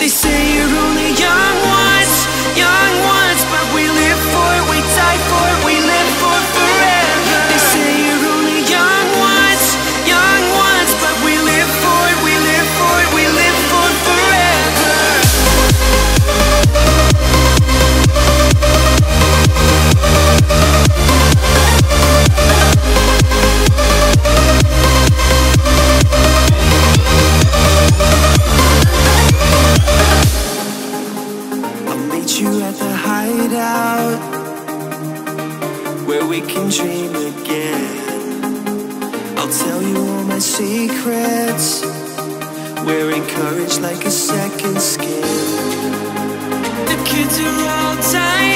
They say you're only we can dream again. I'll tell you all my secrets. We're encouraged like a second skin. The kids are all tight.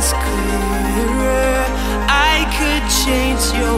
clearer. I could change your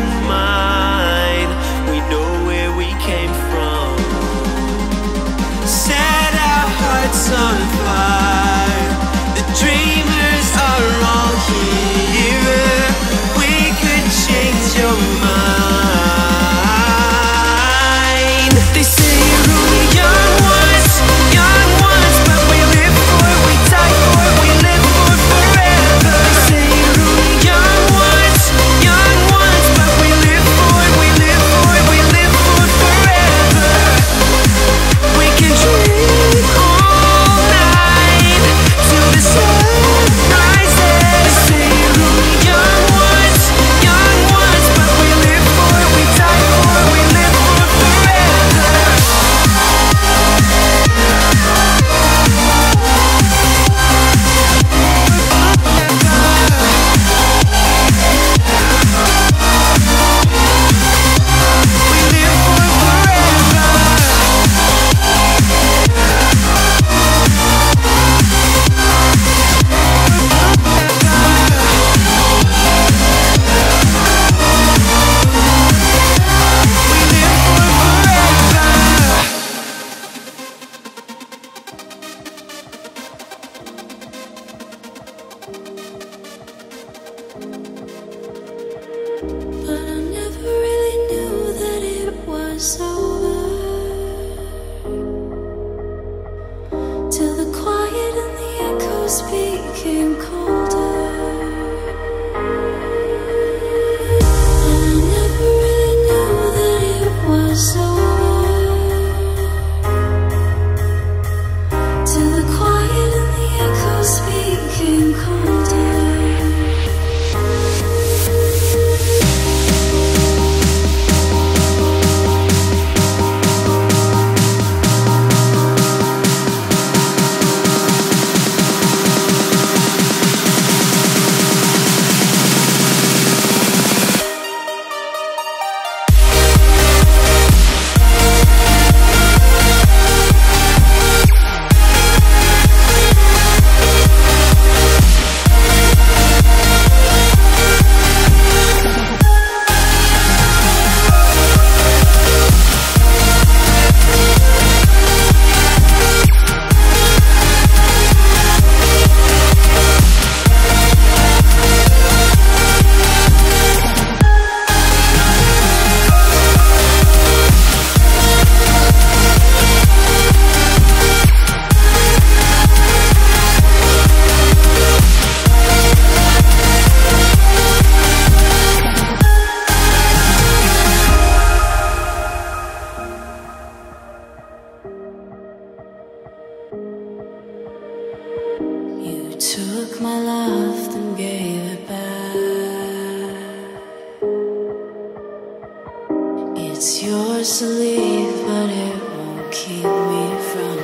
It's yours to leave, but it won't keep me from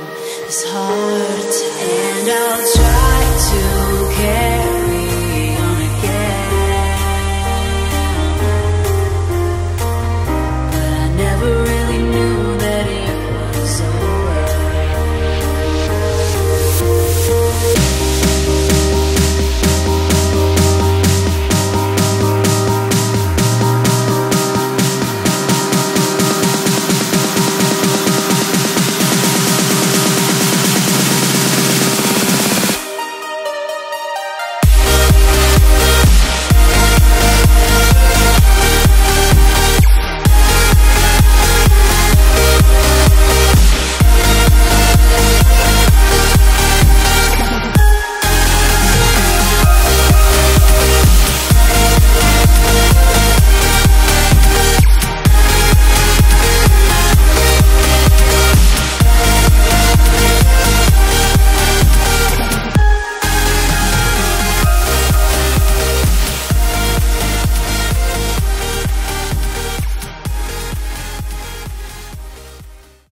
this heart.